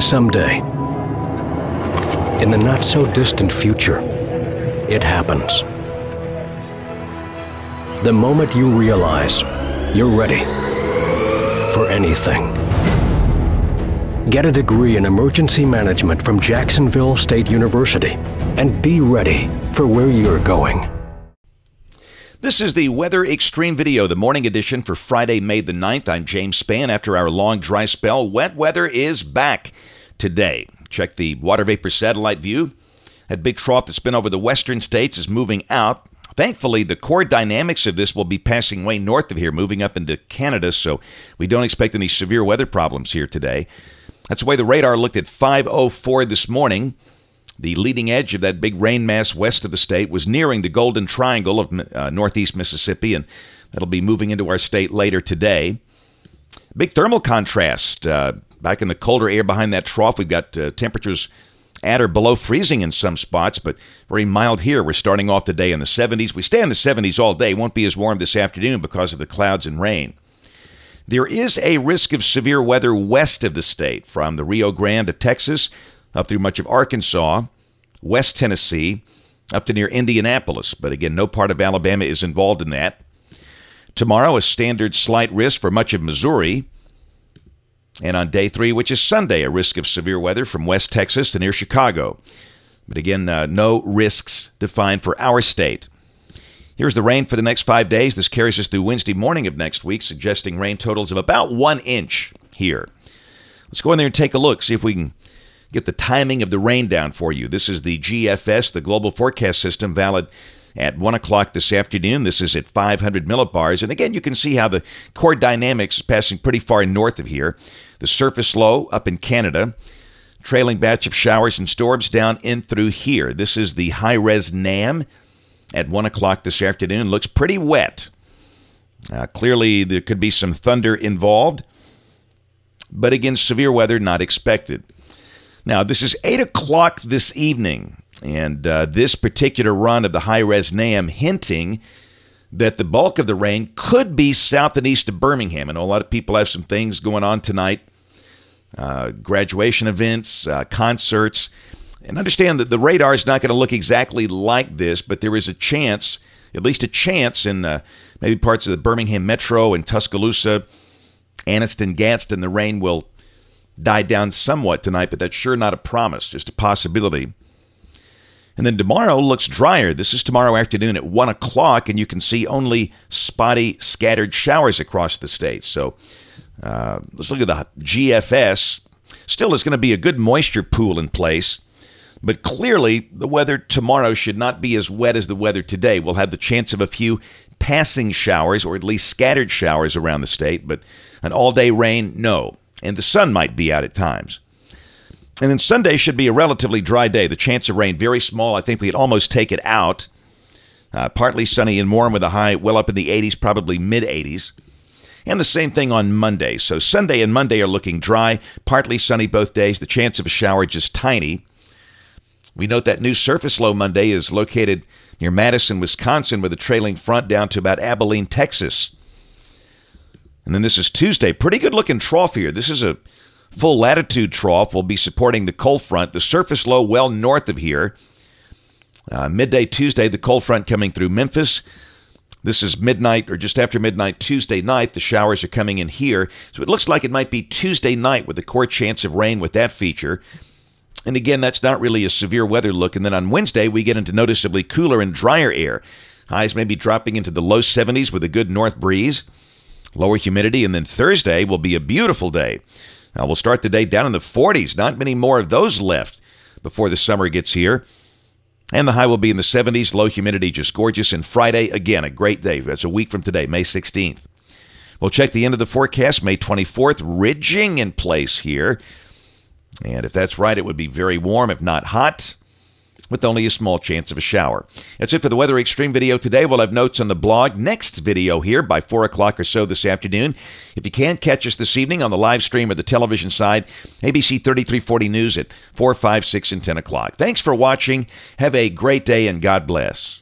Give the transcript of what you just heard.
Someday, in the not so distant future, it happens. The moment you realize you're ready for anything. Get a degree in emergency management from Jacksonville State University and be ready for where you're going. This is the Weather Xtreme Video, the morning edition for Friday, May the 9th. I'm James Spann. After our long dry spell, wet weather is back today. Check the water vapor satellite view. That big trough that's been over the western states is moving out. Thankfully, the core dynamics of this will be passing way north of here, moving up into Canada, so we don't expect any severe weather problems here today. That's the way the radar looked at 504 this morning. The leading edge of that big rain mass west of the state was nearing the Golden Triangle of uh, northeast Mississippi, and that'll be moving into our state later today. Big thermal contrast. Uh, back in the colder air behind that trough, we've got uh, temperatures at or below freezing in some spots, but very mild here. We're starting off the day in the 70s. We stay in the 70s all day. Won't be as warm this afternoon because of the clouds and rain. There is a risk of severe weather west of the state, from the Rio Grande of Texas up through much of Arkansas, West Tennessee, up to near Indianapolis. But again, no part of Alabama is involved in that. Tomorrow, a standard slight risk for much of Missouri. And on day three, which is Sunday, a risk of severe weather from West Texas to near Chicago. But again, uh, no risks defined for our state. Here's the rain for the next five days. This carries us through Wednesday morning of next week, suggesting rain totals of about one inch here. Let's go in there and take a look, see if we can get the timing of the rain down for you. This is the GFS, the Global Forecast System, valid at 1 o'clock this afternoon. This is at 500 millibars. And again, you can see how the core dynamics is passing pretty far north of here. The surface low up in Canada, trailing batch of showers and storms down in through here. This is the high res NAM at 1 o'clock this afternoon. Looks pretty wet. Uh, clearly, there could be some thunder involved, but again, severe weather not expected. Now, this is 8 o'clock this evening. And uh, this particular run of the high res NAM hinting that the bulk of the rain could be south and east of Birmingham. I know a lot of people have some things going on tonight uh, graduation events, uh, concerts. And understand that the radar is not going to look exactly like this, but there is a chance, at least a chance, in uh, maybe parts of the Birmingham Metro and Tuscaloosa, Anniston, Gadsden, the rain will die down somewhat tonight, but that's sure not a promise, just a possibility. And then tomorrow looks drier. This is tomorrow afternoon at 1 o'clock, and you can see only spotty, scattered showers across the state. So uh, let's look at the GFS. Still, it's going to be a good moisture pool in place, but clearly the weather tomorrow should not be as wet as the weather today. We'll have the chance of a few passing showers, or at least scattered showers around the state, but an all day rain, no. And the sun might be out at times. And then Sunday should be a relatively dry day. The chance of rain very small. I think we could almost take it out. Uh, partly sunny and warm with a high well up in the 80s, probably mid 80s. And the same thing on Monday. So Sunday and Monday are looking dry, partly sunny both days. The chance of a shower just tiny. We note that new surface low Monday is located near Madison, Wisconsin, with a trailing front down to about Abilene, Texas. And then this is Tuesday. Pretty good looking trough here. This is a Full latitude trough We'll be supporting the cold front. The surface low well north of here. Uh, midday Tuesday, the cold front coming through Memphis. This is midnight or just after midnight Tuesday night. The showers are coming in here. So it looks like it might be Tuesday night with a core chance of rain with that feature. And again, that's not really a severe weather look. And then on Wednesday, we get into noticeably cooler and drier air. Highs may be dropping into the low 70s with a good north breeze, lower humidity. And then Thursday will be a beautiful day. Now, we'll start the day down in the 40s. Not many more of those left before the summer gets here. And the high will be in the 70s. Low humidity, just gorgeous. And Friday, again, a great day. That's a week from today, May 16th. We'll check the end of the forecast, May 24th, ridging in place here. And if that's right, it would be very warm, if not hot with only a small chance of a shower. That's it for the Weather Xtreme video today. We'll have notes on the blog next video here by 4 o'clock or so this afternoon. If you can't catch us this evening on the live stream or the television side, ABC 3340 News at 4, 5, 6, and 10 o'clock. Thanks for watching. Have a great day and God bless.